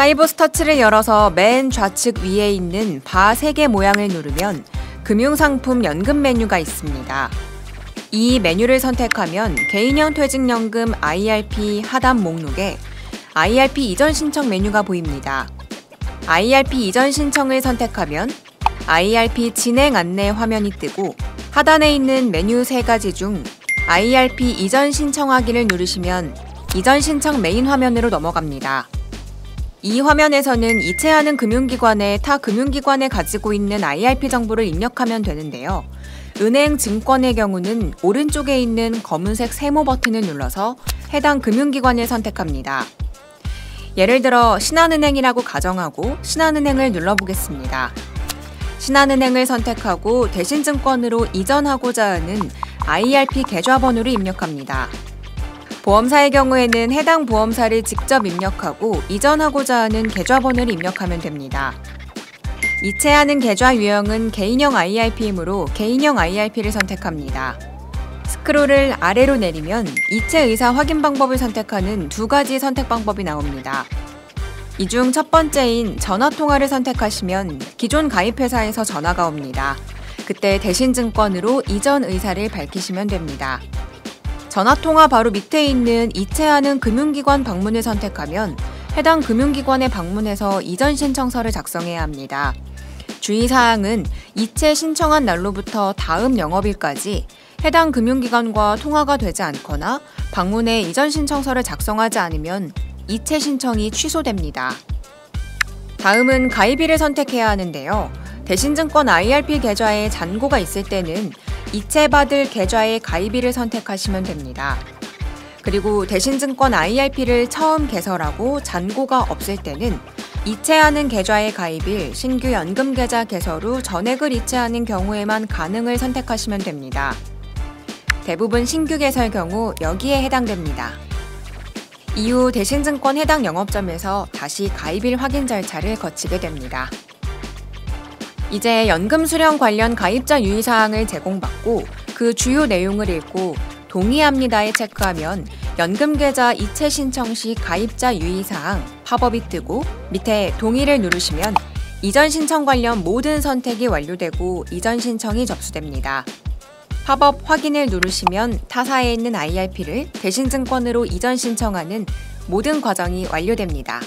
사이버스터치를 열어서 맨 좌측 위에 있는 바 3개 모양을 누르면 금융상품 연금 메뉴가 있습니다. 이 메뉴를 선택하면 개인형 퇴직연금 IRP 하단 목록에 IRP 이전 신청 메뉴가 보입니다. IRP 이전 신청을 선택하면 IRP 진행 안내 화면이 뜨고 하단에 있는 메뉴 3가지 중 IRP 이전 신청하기를 누르시면 이전 신청 메인 화면으로 넘어갑니다. 이 화면에서는 이체하는 금융기관의 타 금융기관에 가지고 있는 IRP 정보를 입력하면 되는데요. 은행 증권의 경우는 오른쪽에 있는 검은색 세모 버튼을 눌러서 해당 금융기관을 선택합니다. 예를 들어 신한은행이라고 가정하고 신한은행을 눌러보겠습니다. 신한은행을 선택하고 대신증권으로 이전하고자 하는 IRP 계좌번호를 입력합니다. 보험사의 경우에는 해당 보험사를 직접 입력하고 이전하고자 하는 계좌번호를 입력하면 됩니다. 이체하는 계좌 유형은 개인형 IRP이므로 개인형 IRP를 선택합니다. 스크롤을 아래로 내리면 이체 의사 확인 방법을 선택하는 두 가지 선택 방법이 나옵니다. 이 중 첫 번째인 전화 통화를 선택하시면 기존 가입회사에서 전화가 옵니다. 그때 대신증권으로 이전 의사를 밝히시면 됩니다. 전화통화 바로 밑에 있는 이체하는 금융기관 방문을 선택하면 해당 금융기관에 방문해서 이전 신청서를 작성해야 합니다. 주의사항은 이체 신청한 날로부터 다음 영업일까지 해당 금융기관과 통화가 되지 않거나 방문해 이전 신청서를 작성하지 않으면 이체 신청이 취소됩니다. 다음은 가입일을 선택해야 하는데요. 대신증권 IRP 계좌에 잔고가 있을 때는 이체 받을 계좌의 가입일을 선택하시면 됩니다. 그리고 대신증권 IRP를 처음 개설하고 잔고가 없을 때는 이체하는 계좌의 가입일 신규 연금 계좌 개설 후 전액을 이체하는 경우에만 가능을 선택하시면 됩니다. 대부분 신규 개설 경우 여기에 해당됩니다. 이후 대신증권 해당 영업점에서 다시 가입일 확인 절차를 거치게 됩니다. 이제 연금 수령 관련 가입자 유의사항을 제공받고 그 주요 내용을 읽고 동의합니다에 체크하면 연금계좌 이체 신청 시 가입자 유의사항 팝업이 뜨고 밑에 동의를 누르시면 이전 신청 관련 모든 선택이 완료되고 이전 신청이 접수됩니다. 팝업 확인을 누르시면 타사에 있는 IRP를 대신증권으로 이전 신청하는 모든 과정이 완료됩니다.